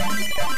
Bye.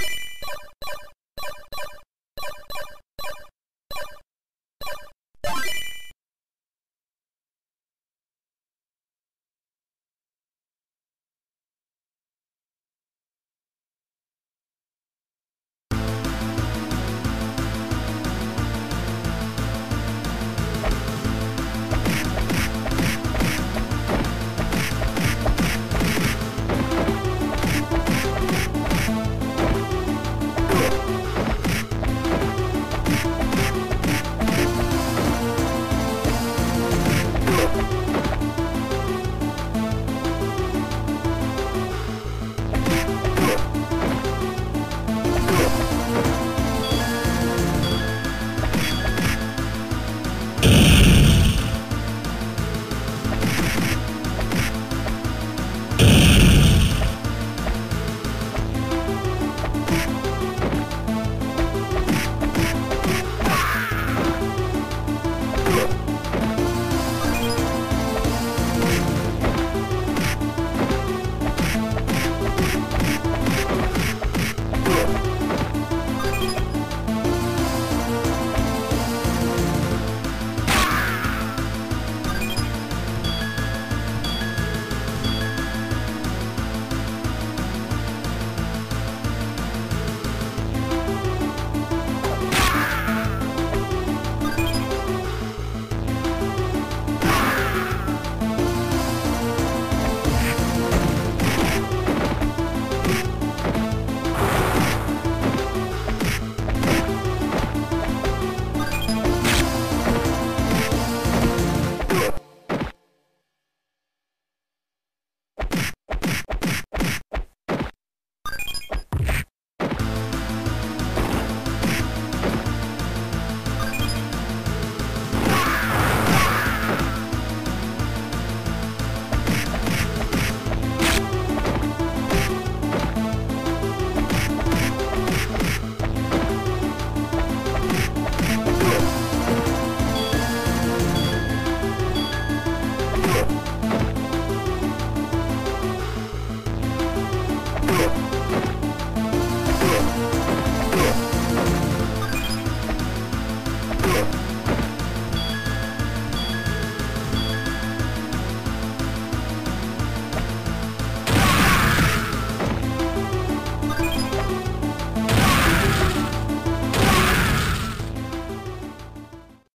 Yeah.